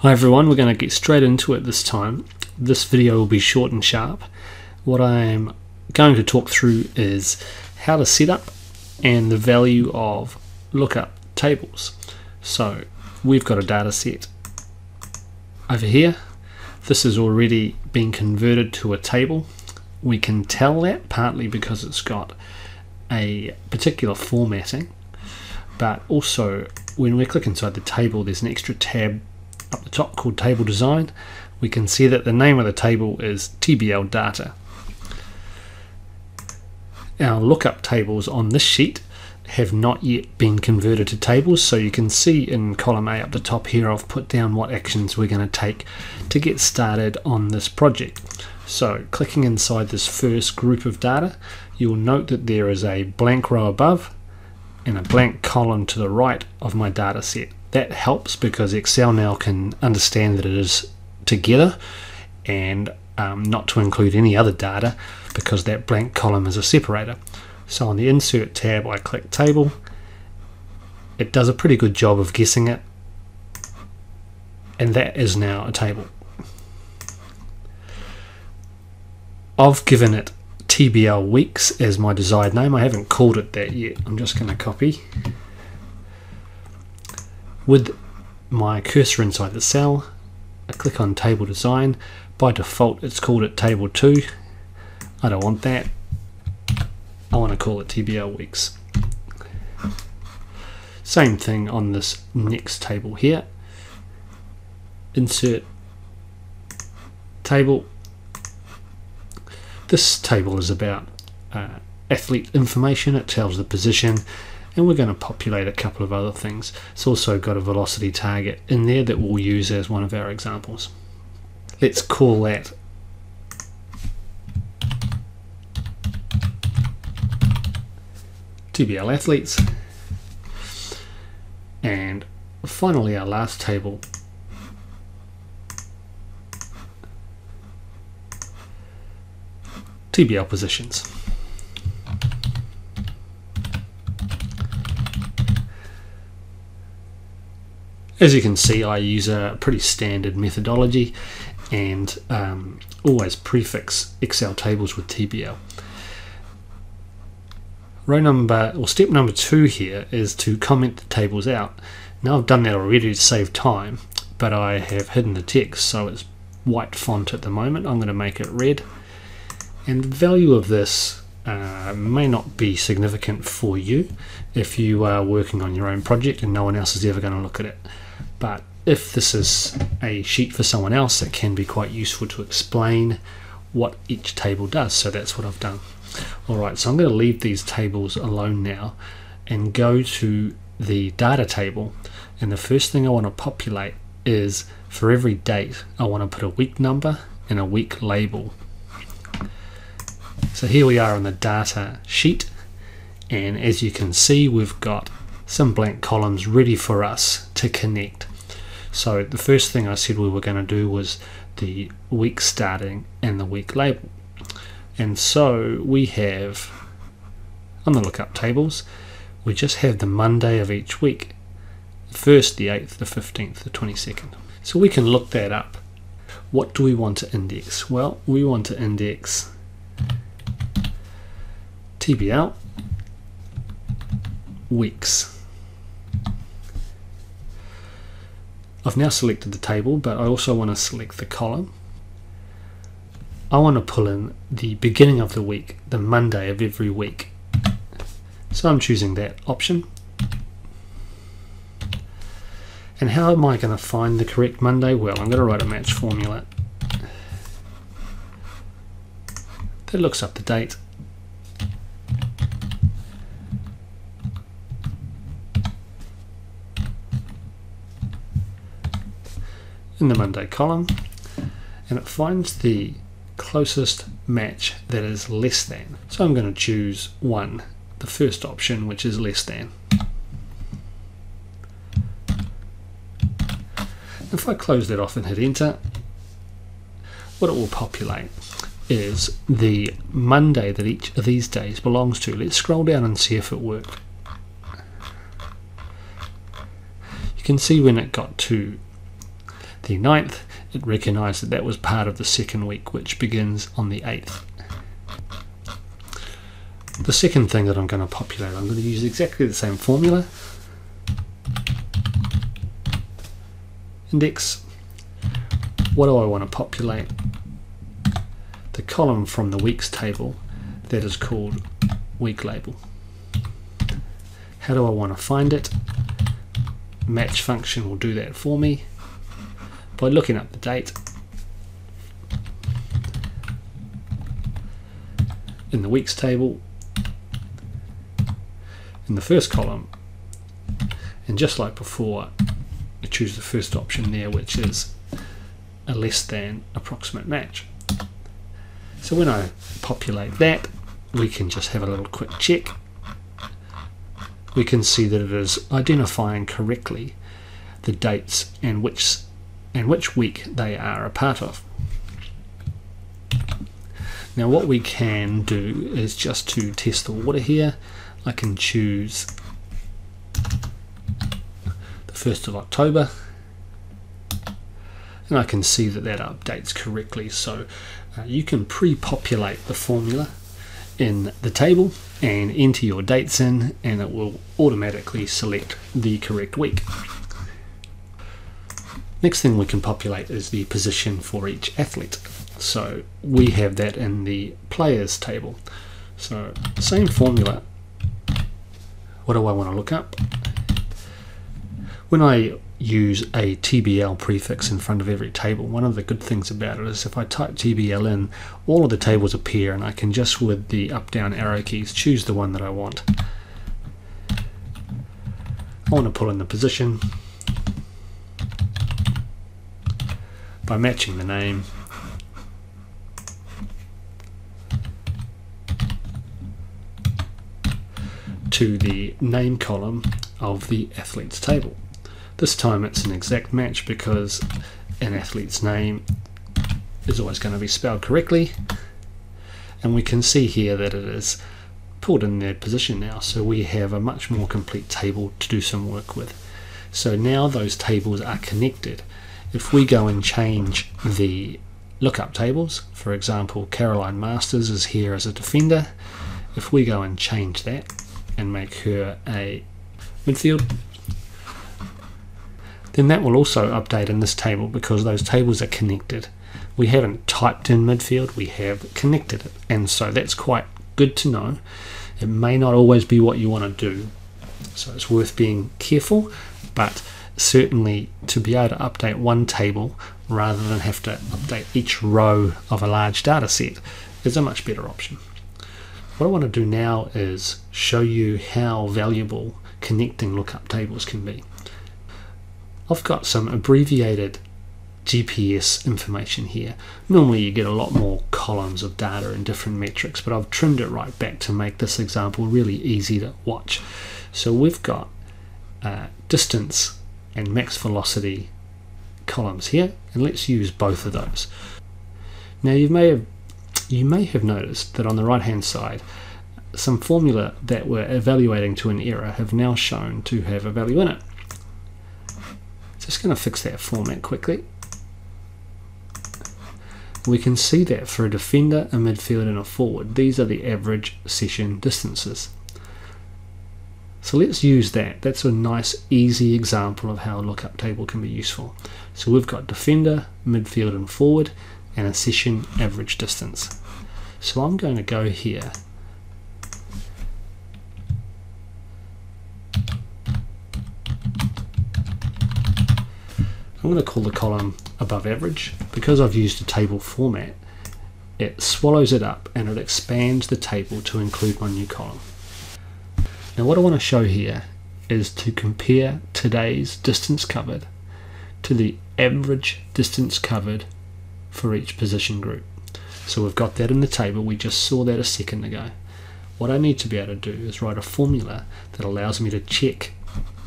Hi everyone, we're going to get straight into it this time. This video will be short and sharp. What I'm going to talk through is how to set up and the value of lookup tables. So we've got a data set over here. This has already been converted to a table. We can tell that partly because it's got a particular formatting, but also when we click inside the table, there's an extra tab up the top called Table Design. We can see that the name of the table is TBL Data. Our lookup tables on this sheet have not yet been converted to tables so you can see in column A up the top here I've put down what actions we're going to take to get started on this project. So clicking inside this first group of data you'll note that there is a blank row above and a blank column to the right of my data set. That helps because Excel now can understand that it is together and um, not to include any other data because that blank column is a separator. So on the Insert tab, I click Table. It does a pretty good job of guessing it, and that is now a table. I've given it TBL Weeks as my desired name. I haven't called it that yet. I'm just going to copy. With my cursor inside the cell, I click on Table Design. By default, it's called it Table 2. I don't want that. I want to call it TBL weeks. Same thing on this next table here. Insert table. This table is about uh, athlete information. It tells the position and we're going to populate a couple of other things. It's also got a velocity target in there that we'll use as one of our examples. Let's call that TBL athletes. And finally, our last table TBL positions. As you can see, I use a pretty standard methodology and um, always prefix Excel tables with TBL. Row number, or step number two here is to comment the tables out. Now I've done that already to save time, but I have hidden the text so it's white font at the moment. I'm going to make it red. And the value of this uh, may not be significant for you if you are working on your own project and no one else is ever going to look at it. But if this is a sheet for someone else, it can be quite useful to explain what each table does. So that's what I've done. Alright, so I'm going to leave these tables alone now and go to the data table and the first thing I want to populate is for every date I want to put a week number and a week label. So here we are on the data sheet and as you can see we've got some blank columns ready for us to connect. So the first thing I said we were going to do was the week starting and the week label. And so we have, on the lookup tables, we just have the Monday of each week. The 1st, the 8th, the 15th, the 22nd. So we can look that up. What do we want to index? Well, we want to index TBL weeks. I've now selected the table, but I also want to select the column I want to pull in the beginning of the week, the Monday of every week. So I'm choosing that option. And how am I going to find the correct Monday? Well, I'm going to write a match formula that looks up the date. In the Monday column and it finds the closest match that is less than. So I'm going to choose 1, the first option which is less than. If I close that off and hit enter, what it will populate is the Monday that each of these days belongs to. Let's scroll down and see if it worked. You can see when it got to the 9th, it recognised that that was part of the second week, which begins on the 8th. The second thing that I'm going to populate, I'm going to use exactly the same formula. Index. What do I want to populate? The column from the weeks table that is called week label. How do I want to find it? Match function will do that for me by looking at the date. In the weeks table. In the first column. And just like before I choose the first option there which is a less than approximate match. So when I populate that we can just have a little quick check. We can see that it is identifying correctly the dates and which and which week they are a part of. Now what we can do is just to test the water here, I can choose the 1st of October and I can see that that updates correctly so uh, you can pre-populate the formula in the table and enter your dates in and it will automatically select the correct week. Next thing we can populate is the position for each athlete. So we have that in the players table. So same formula. What do I want to look up? When I use a TBL prefix in front of every table. One of the good things about it is if I type TBL in, all of the tables appear and I can just with the up down arrow keys choose the one that I want. I want to pull in the position by matching the name to the name column of the athlete's table. This time it's an exact match because an athlete's name is always going to be spelled correctly and we can see here that it is pulled in their position now so we have a much more complete table to do some work with. So now those tables are connected. If we go and change the lookup tables, for example Caroline Masters is here as a defender, if we go and change that and make her a midfield then that will also update in this table because those tables are connected. We haven't typed in midfield, we have connected it. And so that's quite good to know. It may not always be what you want to do, so it's worth being careful, but certainly to be able to update one table rather than have to update each row of a large data set is a much better option. What I want to do now is show you how valuable connecting lookup tables can be. I've got some abbreviated GPS information here. Normally you get a lot more columns of data and different metrics, but I've trimmed it right back to make this example really easy to watch. So we've got uh, distance and max velocity columns here, and let's use both of those. Now you may have you may have noticed that on the right hand side some formula that we're evaluating to an error have now shown to have a value in it. Just going to fix that format quickly. We can see that for a defender, a midfield and a forward, these are the average session distances. So let's use that. That's a nice easy example of how a lookup table can be useful. So we've got defender, midfield and forward and a session average distance. So I'm going to go here I'm going to call the column above average. Because I've used a table format, it swallows it up and it expands the table to include my new column. Now what I want to show here is to compare today's distance covered to the average distance covered for each position group. So we've got that in the table, we just saw that a second ago. What I need to be able to do is write a formula that allows me to check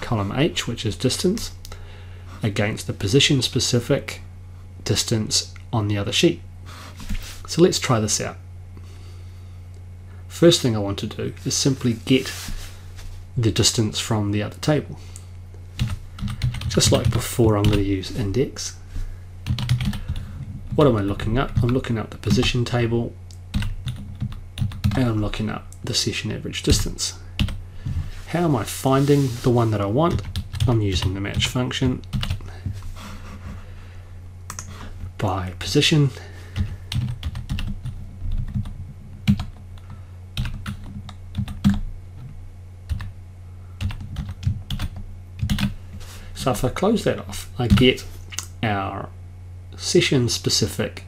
column H, which is distance, against the position specific distance on the other sheet. So let's try this out. First thing I want to do is simply get the distance from the other table. Just like before I'm going to use index What am I looking up? I'm looking up the position table and I'm looking up the session average distance. How am I finding the one that I want? I'm using the match function by position If I close that off, I get our session specific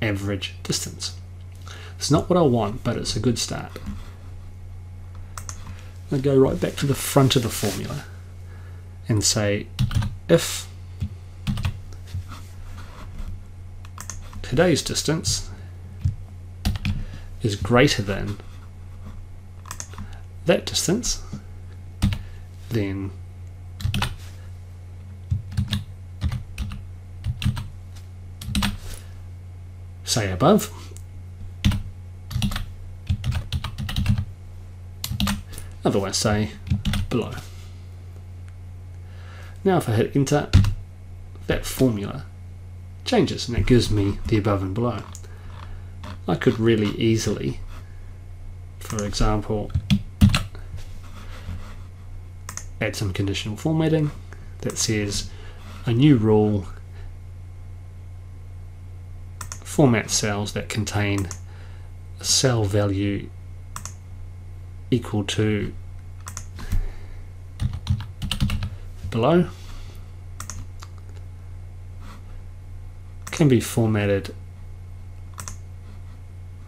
average distance. It's not what I want, but it's a good start. I go right back to the front of the formula and say if today's distance is greater than that distance, then say above. Otherwise say below. Now if I hit enter, that formula changes and it gives me the above and below. I could really easily, for example, add some conditional formatting that says a new rule format cells that contain a cell value equal to below can be formatted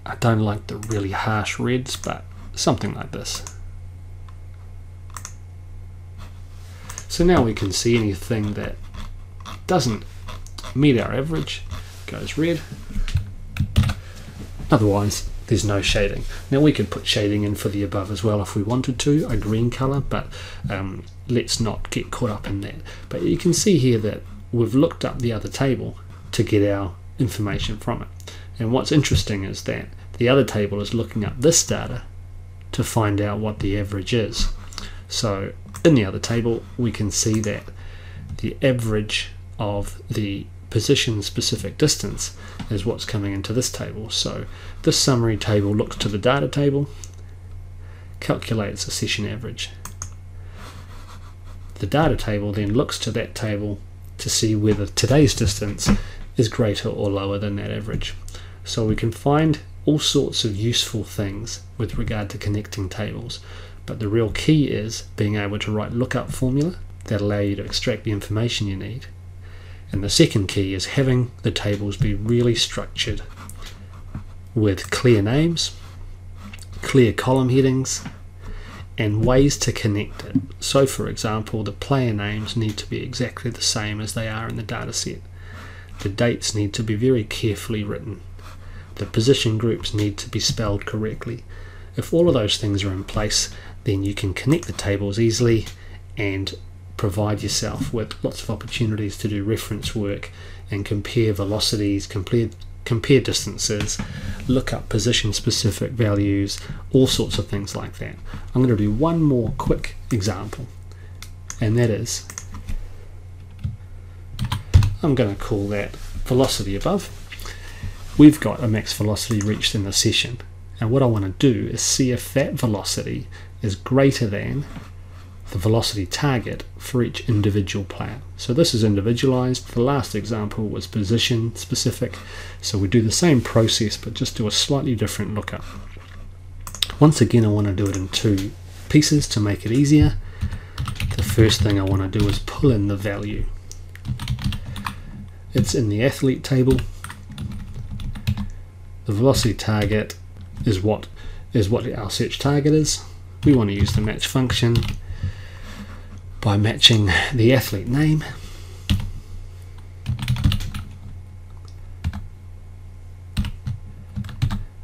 I don't like the really harsh reds but something like this so now we can see anything that doesn't meet our average goes red. Otherwise, there's no shading. Now we could put shading in for the above as well if we wanted to, a green colour, but um, let's not get caught up in that. But you can see here that we've looked up the other table to get our information from it. And what's interesting is that the other table is looking up this data to find out what the average is. So in the other table, we can see that the average of the position specific distance is what's coming into this table. So this summary table looks to the data table, calculates a session average. The data table then looks to that table to see whether today's distance is greater or lower than that average. So we can find all sorts of useful things with regard to connecting tables, but the real key is being able to write lookup formula that allow you to extract the information you need and the second key is having the tables be really structured with clear names, clear column headings, and ways to connect it. So, for example, the player names need to be exactly the same as they are in the dataset. The dates need to be very carefully written. The position groups need to be spelled correctly. If all of those things are in place, then you can connect the tables easily and provide yourself with lots of opportunities to do reference work and compare velocities, compare compare distances, look up position specific values, all sorts of things like that. I'm going to do one more quick example, and that is I'm going to call that velocity above. We've got a max velocity reached in the session, and what I want to do is see if that velocity is greater than the velocity target for each individual player. So this is individualized. The last example was position specific. So we do the same process but just do a slightly different lookup. Once again I want to do it in two pieces to make it easier. The first thing I want to do is pull in the value. It's in the athlete table. The velocity target is what is what our search target is. We want to use the match function by matching the athlete name.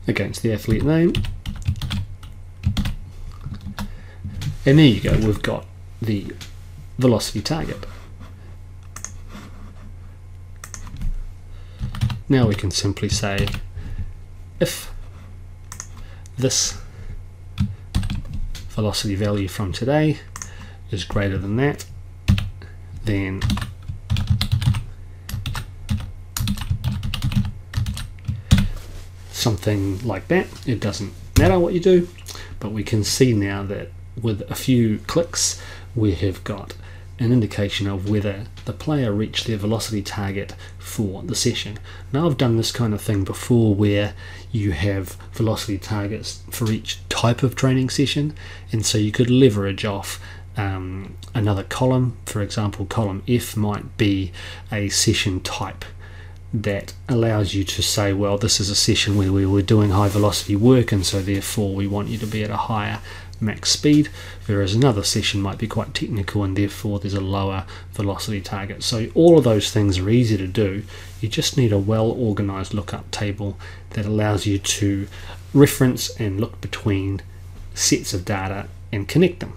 Against the athlete name. And there you go we've got the velocity target. Now we can simply say if this velocity value from today is greater than that, then something like that. It doesn't matter what you do, but we can see now that with a few clicks, we have got an indication of whether the player reached their velocity target for the session. Now I've done this kind of thing before where you have velocity targets for each type of training session and so you could leverage off um, another column. For example, column F might be a session type that allows you to say, well, this is a session where we were doing high velocity work, and so therefore we want you to be at a higher max speed, whereas another session might be quite technical and therefore there's a lower velocity target. So all of those things are easy to do. You just need a well organized lookup table that allows you to reference and look between sets of data and connect them.